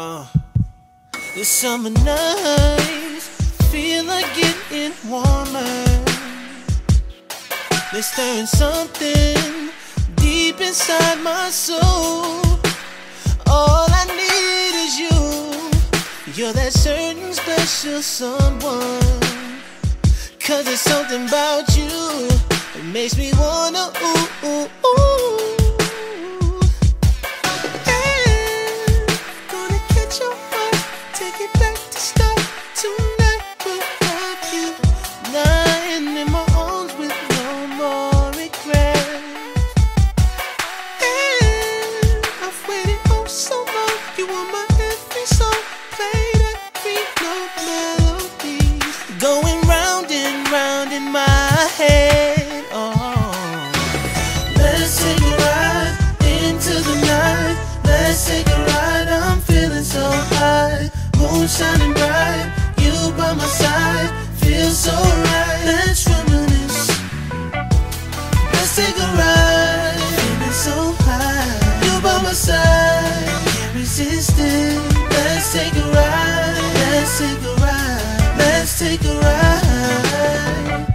Uh, this summer nights feel like getting warmer. They're stirring something deep inside my soul. All I need is you. You're that certain special someone. Cause there's something about you that makes me wanna ooh ooh ooh. Take it back to start tonight without you. Lying in my arms with no more I've waited oh so long. You my every song, played every note melody, going round and round in my head. Moon shining bright. You by my side, feel so right. Let's reminisce. Let's take a ride, feeling so high. You by my side, can't resist it. Let's take a ride, let's take a ride, let's take a ride.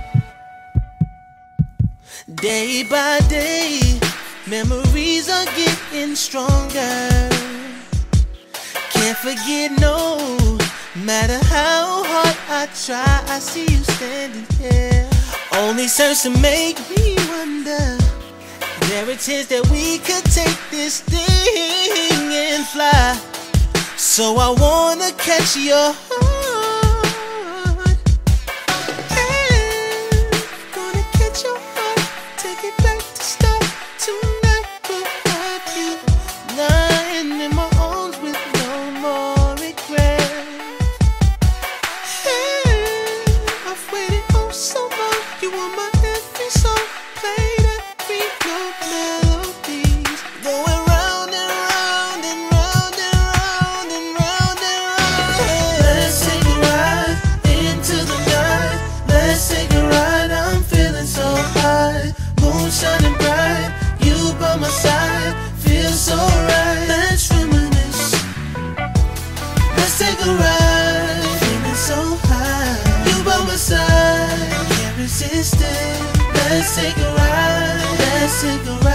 Day by day, memories are getting stronger. Forget, no matter how hard I try, I see you standing here. Only serves to make me wonder. There a chance that we could take this thing and fly. So I wanna catch your heart. Shining bright. You by my side, feels so right. Let's reminisce. Let's take a ride, feeling so high. You by my side, can't resist it. Let's take a ride, let's take a ride.